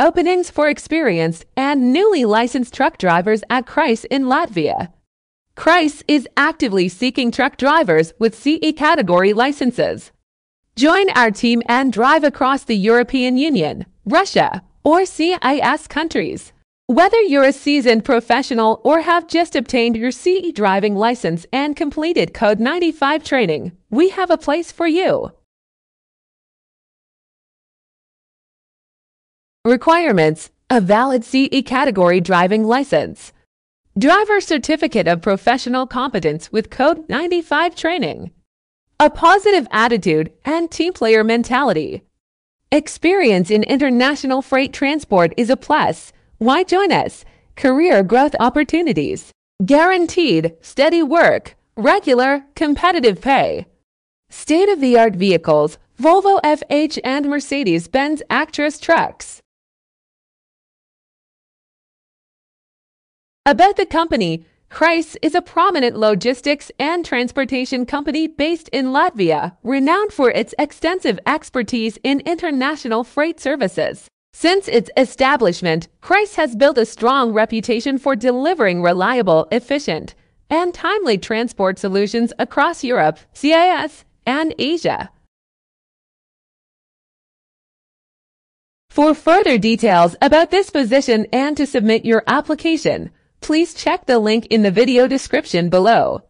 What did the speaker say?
Openings for experienced and newly licensed truck drivers at Kreiss in Latvia. Kreiss is actively seeking truck drivers with CE category licenses. Join our team and drive across the European Union, Russia, or CIS countries. Whether you're a seasoned professional or have just obtained your CE driving license and completed Code 95 training, we have a place for you. Requirements A valid CE category driving license. Driver Certificate of Professional Competence with Code 95 training. A positive attitude and team player mentality. Experience in international freight transport is a plus. Why join us? Career growth opportunities. Guaranteed steady work. Regular competitive pay. State of the art vehicles. Volvo FH and Mercedes Benz Actros trucks. About the company, Kreiss is a prominent logistics and transportation company based in Latvia, renowned for its extensive expertise in international freight services. Since its establishment, Kreiss has built a strong reputation for delivering reliable, efficient, and timely transport solutions across Europe, CIS, and Asia. For further details about this position and to submit your application, please check the link in the video description below.